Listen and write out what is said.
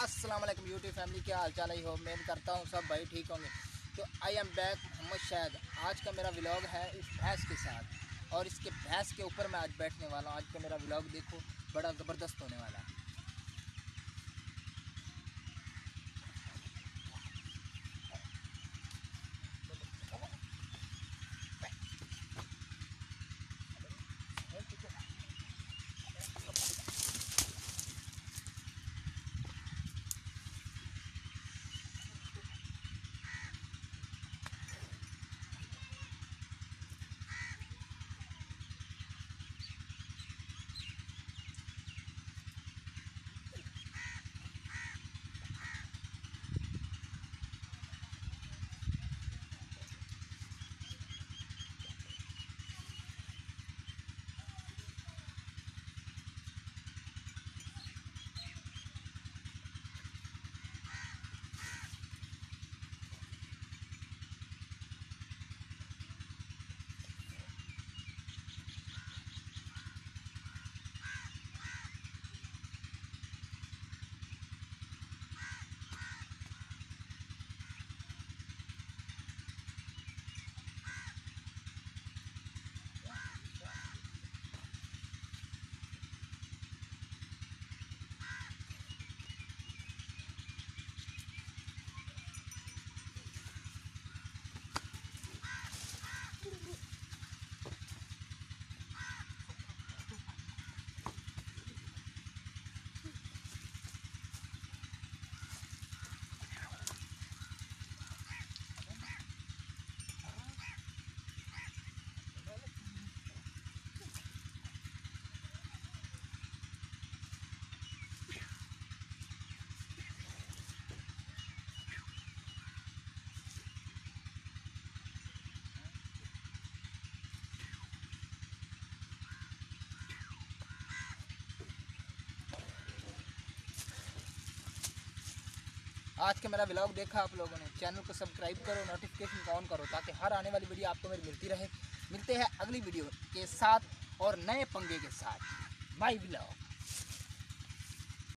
अस्सलाम वालेकुम YouTube family क्या हाल चाल है? हो मैं करता हूँ सब भाई ठीक होंगे। तो आई एम बैक मोहम्मद शायद। आज का मेरा व्लॉग है इस भैंस के साथ और इसके भैंस के ऊपर मैं आज बैठने वाला हूँ। आज का मेरा व्लॉग देखो, बड़ा ज़बरदस्त होने वाला है। आज का मेरा ब्लॉग देखा आप लोगों ने चैनल को सब्सक्राइब करो नोटिफिकेशन ऑन करो, ताकि हर आने वाली वीडियो आपको मेरी मिलती रहे। मिलते हैं अगली वीडियो के साथ और नए पंगे के साथ। By vlog